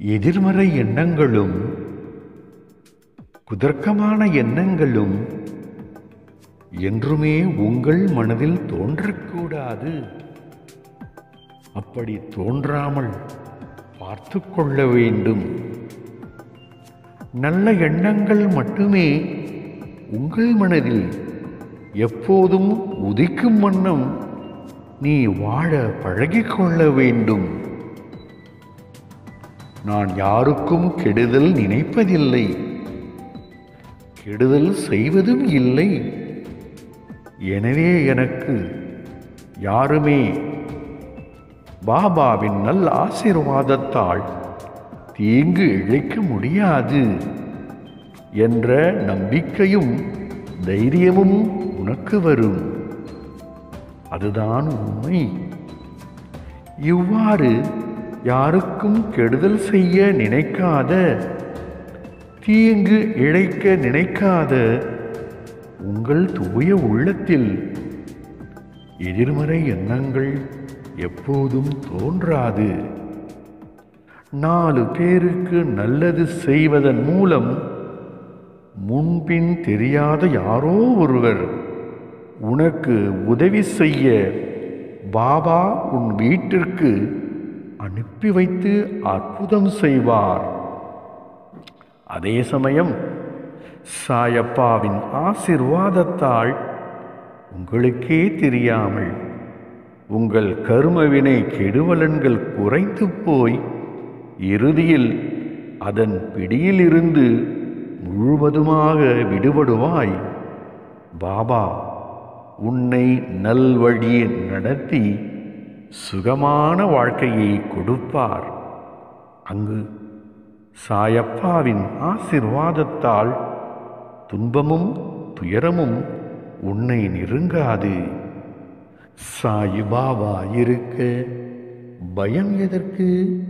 எதிர்மறை எண்ணங்களும் குதர்க்கமான எண்ணங்களும் என்றுமே உங்கள் மனதில் தோன்றக்கூடாது. அப்படி தோன்றாமல் பார்த்து கொள்ள வேண்டும். நல்ல எண்ணங்கள் மட்டுமே உங்கள் மனதில் எப்போதும் உதிக்கும் வண்ணம் நீ வாழ பழகிக்கொள்ள வேண்டும். நான் யாருக்கும் கெடுதல் நினைப்பதில்லை. கெடுதல் செய்வதும் இல்லை. எனவே எனக்கு யாருமே பாபாவின் நல் ஆசீர்வாதத்தால் தீங்கு இழைக்க முடியாது என்ற நம்பிக்கையும் தைரியமும் உனக்கு வரும். அதுதான் உண்மை. இவ்வாறு யாருக்கும் கெடுதல் செய்ய நினைக்காத தீங்கு இழைக்க நினைக்காத உங்கள் தூய உள்ளத்தில் எதிர்மறை எண்ணங்கள் எப்போதும் தோன்றாது. நாலு பேருக்கு நல்லது செய்வதன் மூலம் முன்பின் தெரியாத யாரோ ஒருவர் உனக்கு உதவி செய்ய பாபா உன் வீட்டிற்கு அனுப்பி வைத்து அற்புதம் செய்வார். அதே சமயம் சாயப்பாவின் ஆசிர்வாதத்தால் உங்களுக்கே தெரியாமல் உங்கள் கருமவினை கெடுவலன்கள் குறைந்து போய் இறுதியில் அதன் பிடியிலிருந்து முழுவதுமாக விடுபடுவாய். பாபா உன்னை நல்வழியில் நடத்தி சுகமான வாழ்க்கையை கொடுப்பார். அங்கு சாயப்பாவின் ஆசிர்வாதத்தால் துன்பமும் துயரமும் உன்னை நெருங்காது. சாயிபாபா இருக்க பயம் எதற்கு?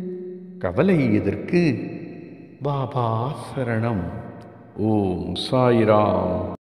கவலை எதற்கு? பாபா சரணம். ஓம் சாயிராம்.